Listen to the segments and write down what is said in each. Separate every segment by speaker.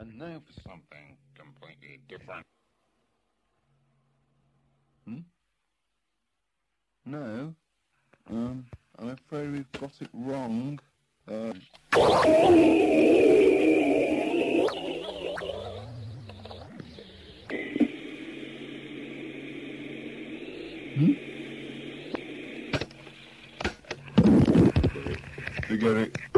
Speaker 1: And now for something completely different.
Speaker 2: Hmm? No. Um, I'm afraid we've got it wrong. Uh, hmm? Forget it.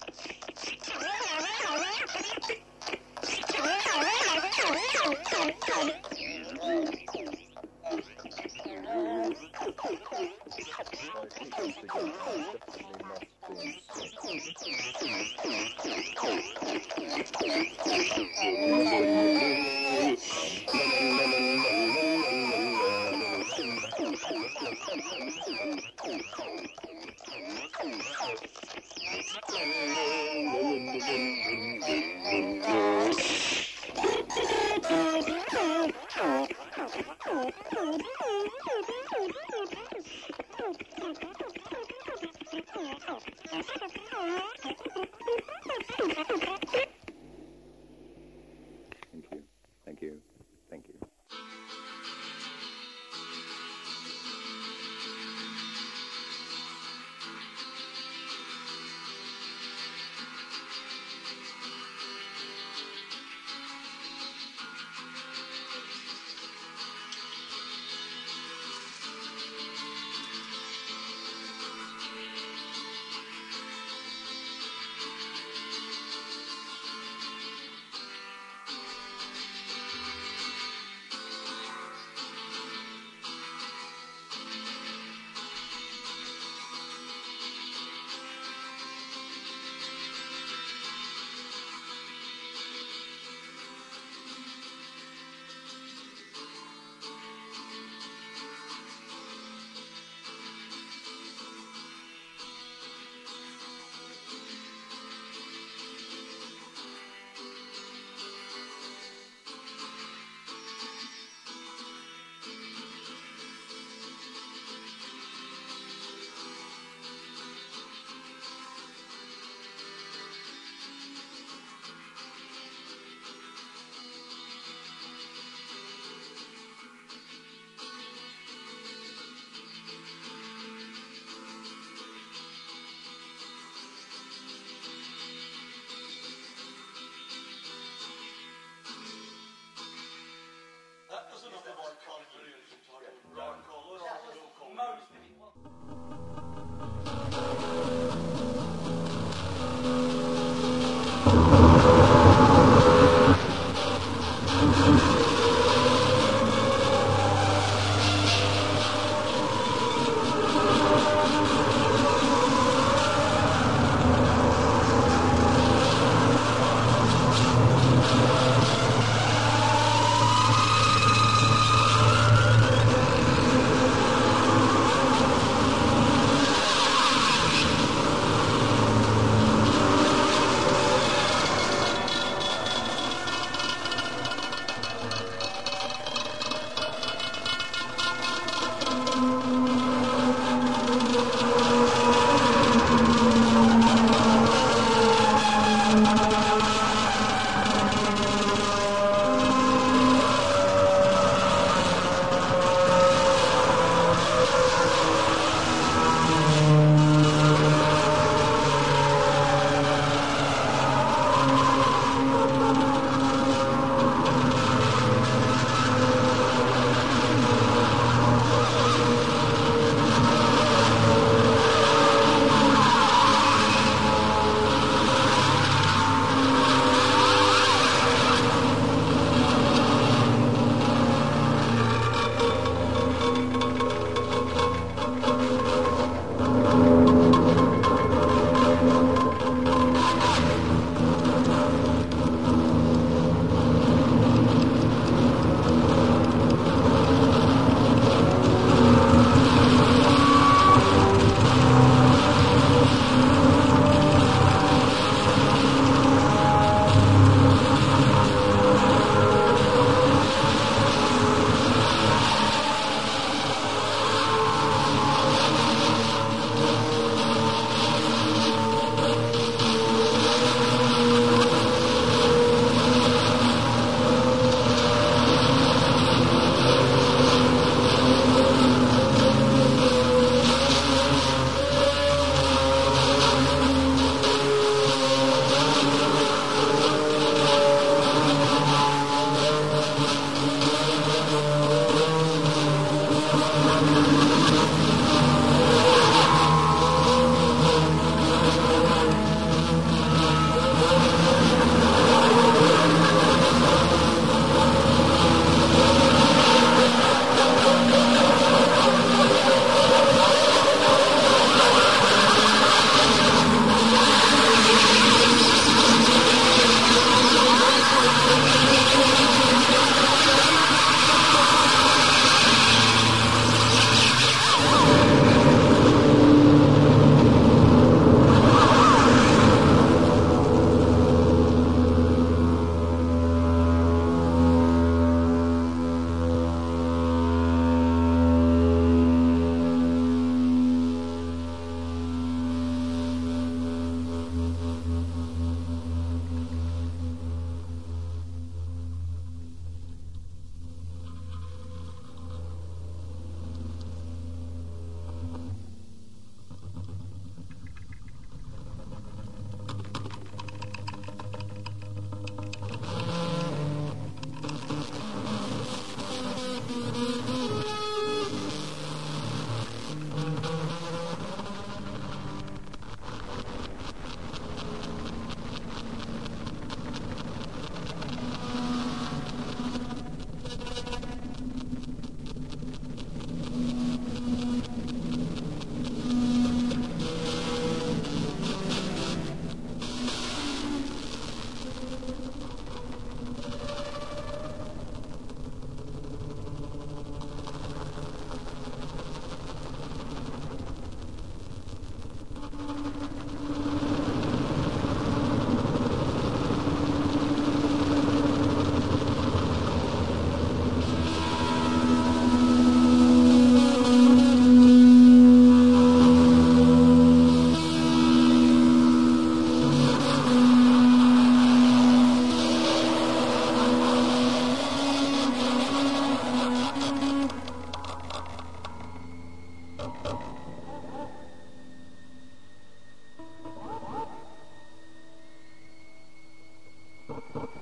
Speaker 3: Thank.